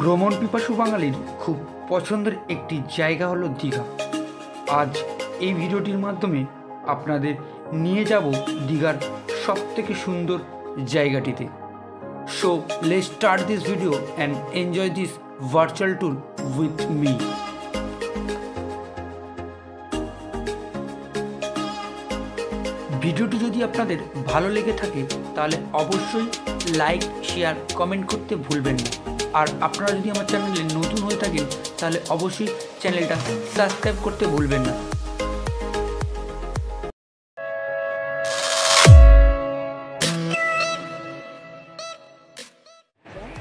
ভ্রমণ পিপাসু বাঙালির খুব পছন্দের একটি জায়গা হলো দীঘা। আজ এই ভিডিওটির মাধ্যমে আপনাদের নিয়ে যাব দীঘার সব থেকে সুন্দর জায়গাটিতে। So let start this video and enjoy this virtual tour with me ভিডিওটি যদি আপনাদের ভালো লেগে থাকে, তাহলে অবশ্যই লাইক শেয়ার কমেন্ট করতে ভুলবেন না। আর আপনারা যদি আমার চ্যানেলে নতুন হয়ে থাকেন, তাহলে অবশ্যই চ্যানেলটা সাবস্ক্রাইব করতে ভুলবেন না।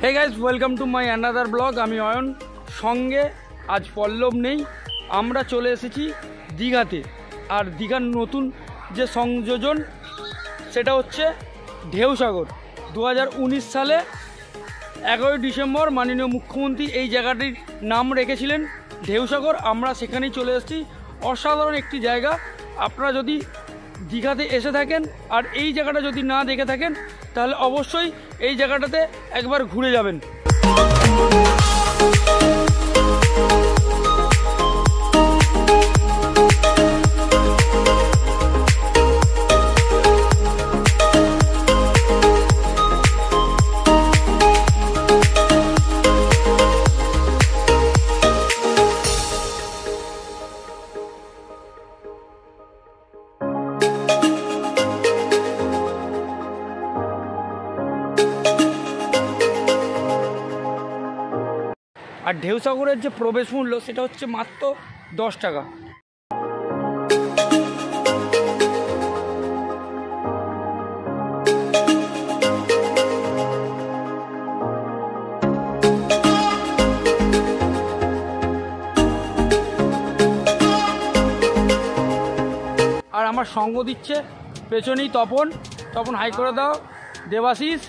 Hey guys welcome to my another blog আমি অয়ন। সঙ্গে আজ পল্লব নেই। আমরা চলে এসেছি দীঘাতে। আর দীঘার নতুন যে সংযোজন, সেটা হচ্ছে ঢেউসাগর। দু হাজার উনিশ সালে এগারোই ডিসেম্বর মাননীয় মুখ্যমন্ত্রী এই জায়গাটির নাম রেখেছিলেন ঢেউসাগর। আমরা সেখানেই চলে এসেছি। অসাধারণ একটি জায়গা। আপনারা যদি দীঘাতে এসে থাকেন আর এই জায়গাটা যদি না দেখে থাকেন, তাহলে অবশ্যই এই জায়গাটাতে একবার ঘুরে যাবেন। আর ঢেউসাগরের যে প্রবেশ মূল্য, সেটা হচ্ছে মাত্র দশ টাকা। আর আমার সঙ্গ দিচ্ছে পেছনেই তপন। তপন, হাই করে দাও। দেবাশিস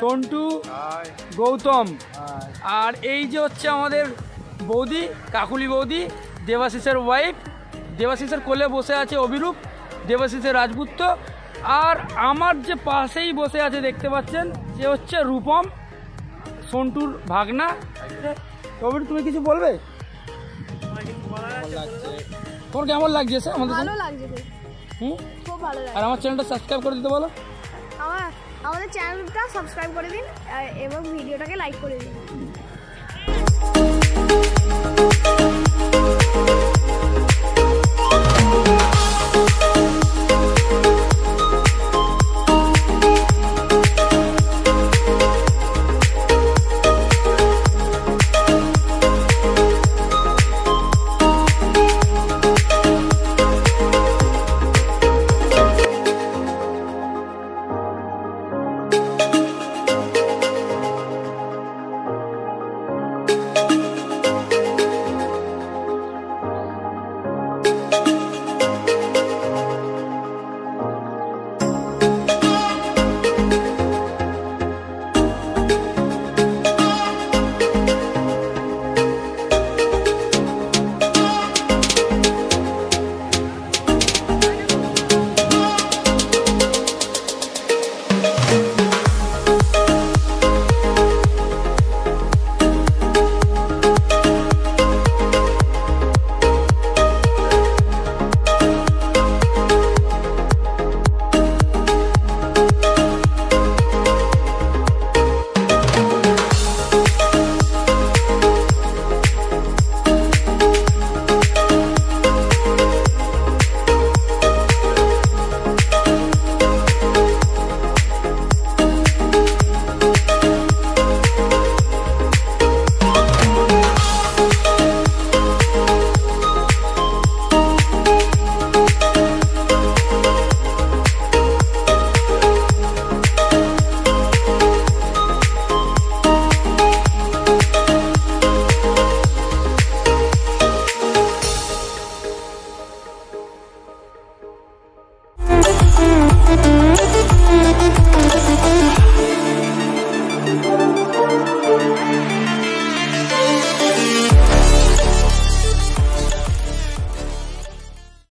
সন্টু গৌতম। আর এই যে হচ্ছে আমাদের বৌদি কাকুলি বৌদি দেবাশিসের ওয়াইফ দেবাশিসের কোলে বসে আছে অভিরূপ দেবাশিসের রাজপুত্র। আর আমার যে পাশেই বসে আছে দেখতে পাচ্ছেন সে হচ্ছে রূপম সন্টুর ভাগনা। অভিরূপ তুমি কিছু বলবে? তোর কেমন লাগছে? আমাদের। হুম? আর আমার চ্যানেলটা সাবস্ক্রাইব করে দিতে বলো। আমাদের চ্যানেলটা সাবস্ক্রাইব করে দিন এবং ভিডিওটাকে লাইক করে দিন।